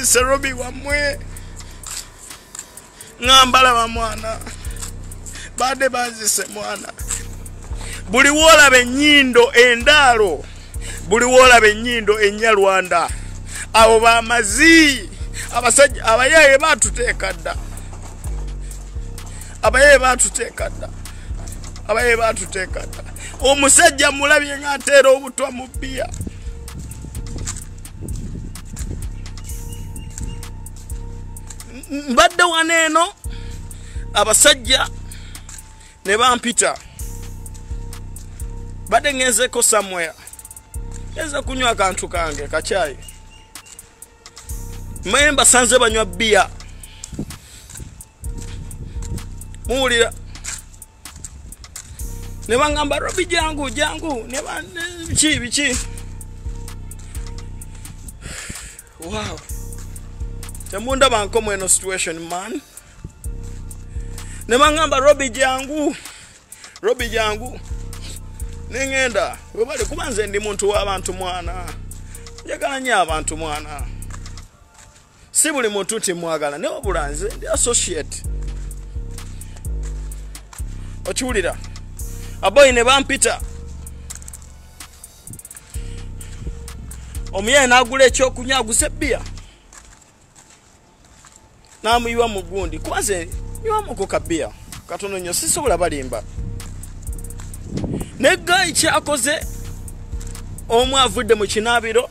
Serobi wamwe ngambala wa mwana bade bazise mwana buli woolaba ennyindo endaalo buli woolaba ennyindo ennya lwanda abo bamazi abasajja abayaye batuteeka dda abayaye batuteeka dda abayaye batuteeka dda omusajja mulabye nga ateera obutwa mu bbiya mbadde wano eno abasajja ne bampita badde ngenzeko samwera genze kunywa akantu kange kacyayi mayemba sanze banywa biya muwulira nebangamba robi jangu jangu biki biki waw temundabankomu eno situation man nebangamba robi jangu robi jangu neŋenda webali kuba nze ndi muntu w'abantu mwana njagala nnyo abantu mwana si buli muntu timwagala ne wabula nze ndi associate okiwulira aboyi ne bampita omuyaye n'agula ekyokunywa aguse ebbiya n'amuyiwa mu gundi kuba nze nywamuku kabbiya katono nnyo sisobola balimba negayi kyakoze omu avudde mu kinaabiro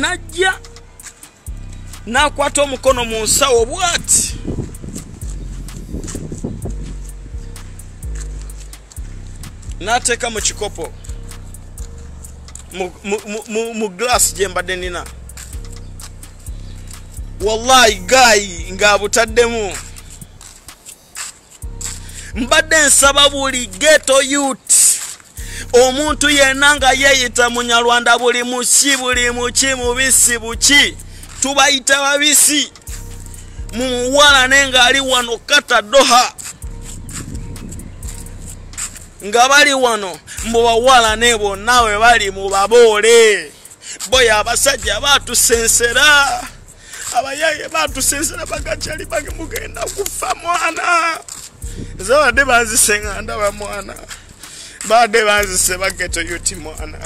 najja nakwata omukono mu nsawo bwati nateeka mu kikopo mu glasi gyembadde nina wallahi gayi ngaabutaddemu mbadde nsaba buli geto yut omuntu yenna nga yeeyita munyarwanda buli muki buli muki mubisi buki tubayita babisi muwalane ngaali wano kata doha nga bali wano mubawalane bonna we bali mubaboole boya abasajja batusensera abayaye batusensera bagacyali bagemugenda kufa mwana zabadde banzise ŋanda bamwana baadde banzise bageto yuti mwana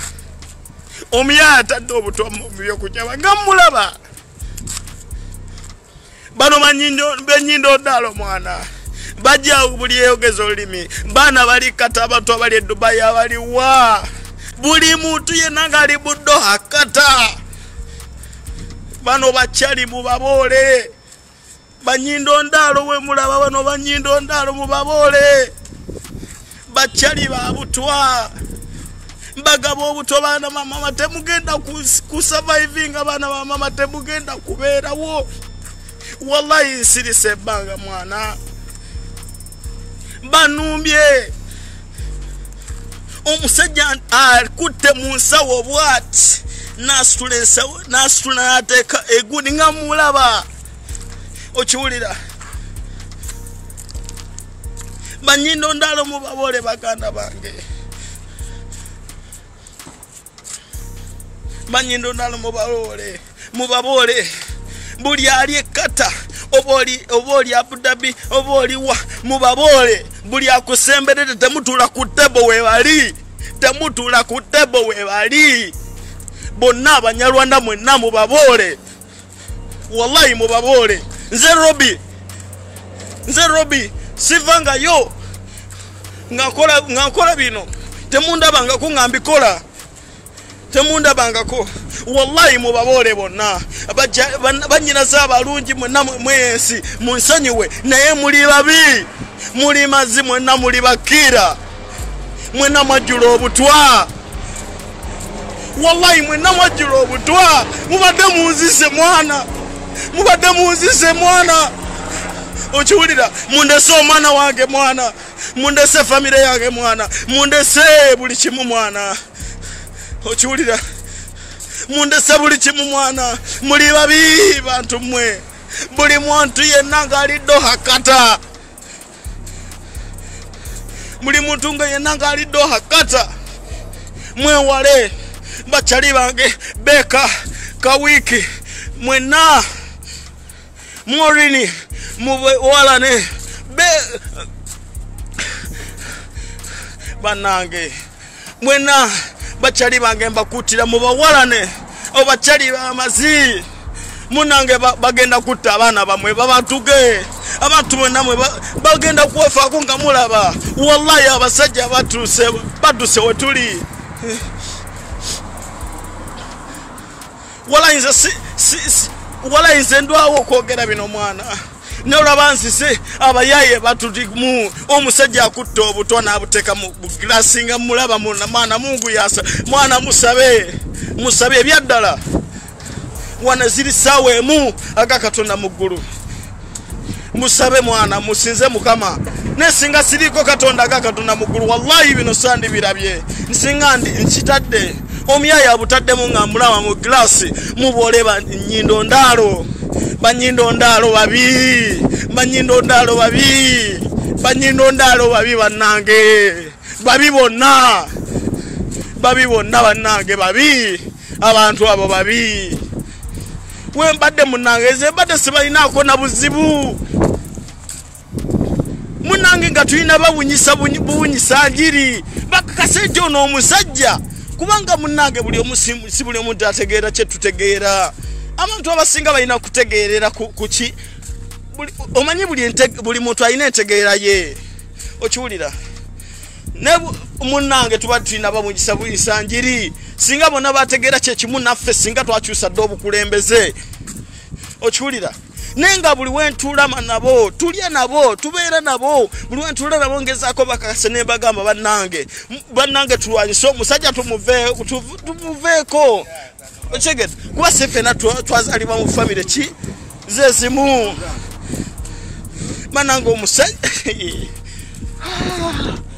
omuyaa atadde obutomubyokujaba nga mulaba bano benyindo ddaala omwana bajja buli eyogeza olulimi baana bali kata abantu abali edubayi abaliwa buli muntu yenna ngaali buddo hakata bano bakyalimu baboole banyindo ndalo we mulaba bano banyindo ndalo mubabole bachali babutwa bagabo obuto baana bamama temugenda kusurviving abaana bamama temugenda kubeerawo wallahi nsirise ebbanga mwana banumbye omusajja akutte mu nsawo bwati nasitula ensawo nasitula nateeka egundi nga mulaba okiwulira banyindo ndalo mubabole baganda bange banyindo ndalo mubabole mubabole buli ali ekata oba oli abudabi oba oliwa mubabole buli akusemberere temutula ku tebo webali temutula ku tebo webali bonna abanyalwanda mwenna mubabole wallahi mubabole nze robi nze robi siva ngayo nga nkola bino temundabangako nga mbikola temundabangako wallahi mubaboole bonna banyinaze abalungi mwenna mweyensi munsonyiwe naye muli babi muli mazi mwenna muli bakira mwenna mwajjula obutwa wallahi mwenna mwajjula obutwa mubadde munzise mwana mubadde munzize mwana okiwulira mundese omwana wange mwana mundese efamire yange mwana mundese buli kimu mwana okiwulira mundese buli kimu mwana muli babi bantu mmwe buli muntu yenna ngaaliddo hakata muli muntu nga yenna ngaaliddo hakata mwewale bakyali bange beeka kawiiki mwenna morini muwalane be banange mwena bacali bange mbakutira mubawalane obacali bamazi munange bagenda kutta abaana bamwe babantuge abantu bonnamwe bagenda kwefaako nga mulaba wallahi abasajja batuse baduse wetuli wala nze wala nze ndwawo okwogera bino mwana nolaba nsise abayaye batulimu omusajja akutta obutwa n'abuteeka mu bugirasi nga mulaba mwana mungu yasa mwana musabe musabe ebyaddala wana ziri saawa emu agakatonda mu ggulu musabe mwana musinze mukama nesinga siriko katonda agakatonda mu ggulu wallahi bino sandibirabye nsinga ndi nkitadde omuyaya abutaddemu nga mulawa mu gilasi mubole banyindo ndaalo banyindo ndaalo babi banyindo ndaalo babi banyindo ndaalo babi bannange babi bonna babi bonna bannange babi abantu abo babi wembadde munange ze mbadde sibalinaako na buzibu munange nga tulina babunyisa buwunyisa njiri bakakasa ejo n'omusajja kubanga munange buli omu si buli omuntu ategeera kyetutegeera abantu abasinga balina kutegeerera kuki omanyi buli muntu alina entegeera ye okiwulira ne munange tuba tulinababungisa buyisa njiri singa bonna bategeera kyekimu naffe singa twakyusa dde obukulembeze okiwulira nenga buli wentulama nabo tulya nabo tubeera nabo buli wentula nabo ngezako bakase nembagamba banange banange tulwanyise omusajja tumuveeko okitegete kuba se fena twazalibwa mu famire ki zezimu manange omusajja ah,